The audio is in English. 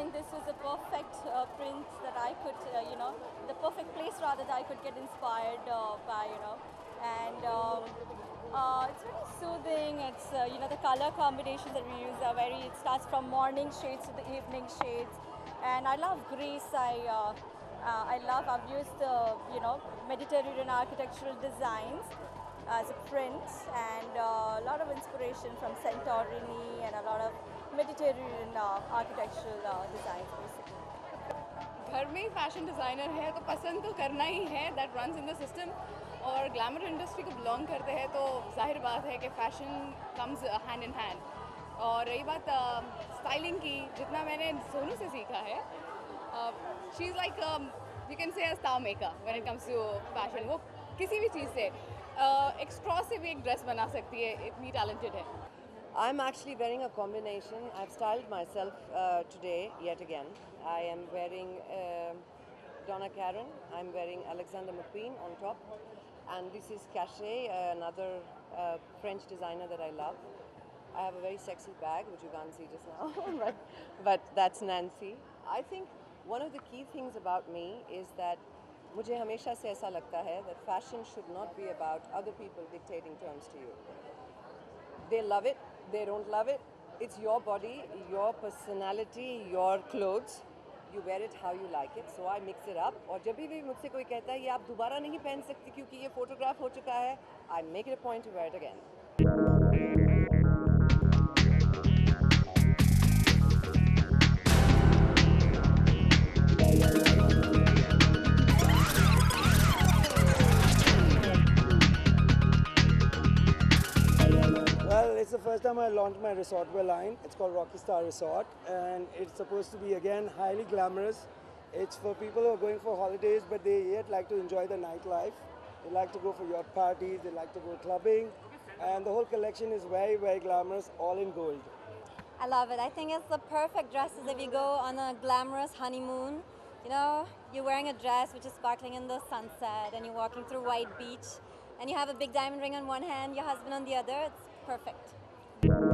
Think this was a perfect uh, print that I could, uh, you know, the perfect place rather that I could get inspired uh, by, you know, and um, uh, it's very soothing. It's uh, you know the color combinations that we use are very. It starts from morning shades to the evening shades, and I love Greece. I uh, I love. I've used the you know Mediterranean architectural designs as a print, and uh, a lot of inspiration from Santorini and a lot of Mediterranean uh, architectural uh, designs basically. घर में ही fashion designer है तो पसंद तो करना ही है that runs in the system और ग्लैमर इंडस्ट्री को बिलोंग करते हैं तो ज़ाहिर बात है कि fashion comes hand in hand और रही बात स्टाइलिंग uh, की जितना मैंने सोनू से सीखा है she is like you can say star maker when it comes to fashion वो किसी भी चीज़ से एक्स्ट्रा से भी एक ड्रेस बना सकती है इतनी टैलेंटेड है I'm actually wearing a combination. I've styled myself uh, today yet again. I am wearing uh, Donna Karan, I'm wearing Alexander McQueen on top, and this is Cachet, uh, another uh, French designer that I love. I have a very sexy bag, which you can't see just now, but, but that's Nancy. I think one of the key things about me is that मुझे हमेशा से ऐसा लगता है that fashion should not be about other people dictating terms to you they love it they don't love it it's your body your personality your clothes you wear it how you like it so I mix it up और जब भी मुझसे कोई कहता है, ये आप दोबारा नहीं पहन सकती क्योंकि ये फोटोग्राफ हो चुका है I make it a point to wear again the first time I launched my resort wear line. It's called Rocky Star Resort, and it's supposed to be again highly glamorous. It's for people who are going for holidays, but they yet like to enjoy the nightlife. They like to go for yacht parties. They like to go clubbing, and the whole collection is very, very glamorous, all in gold. I love it. I think it's the perfect dresses if you go on a glamorous honeymoon. You know, you're wearing a dress which is sparkling in the sunset, and you're walking through White Beach, and you have a big diamond ring on one hand, your husband on the other. It's perfect. Thank you.